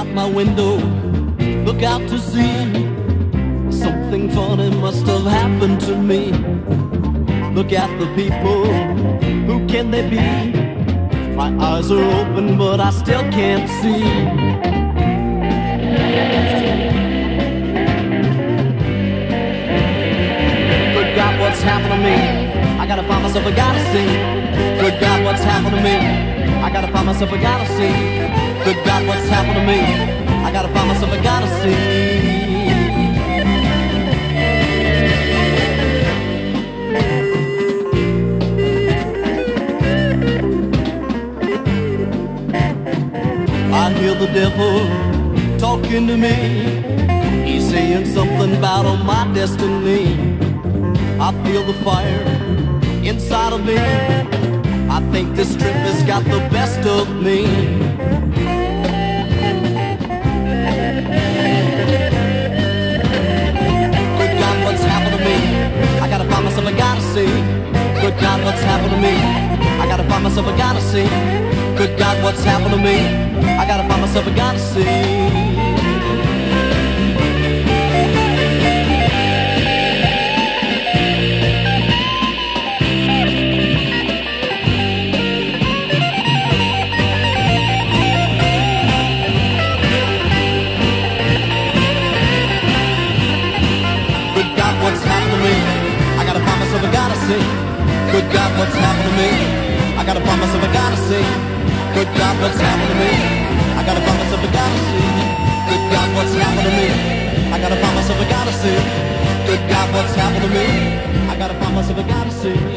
my window, look out to see. Something funny must have happened to me. Look at the people, who can they be? My eyes are open, but I still can't see. Good God, what's happened to me? I gotta find myself, gotta see. Good God, what's happened to me? I gotta find myself, gotta see. Good God, what's happened to me? I gotta find myself, I gotta see. I hear the devil talking to me. He's saying something about my destiny. I feel the fire inside of me. I think this trip has got the best of me. Gotta see. Good God, what's happened to me? I gotta find myself, I gotta see. Good God, what's happened to me? I gotta find myself, I gotta see. See. Good God, what's happened to me? I gotta find myself, I gotta see. Good God, what's happened to me? I gotta find myself, I gotta see. Good God, what's happened to me? I gotta find myself, I gotta see. Good God, what's happened to me? I gotta find myself, I gotta see.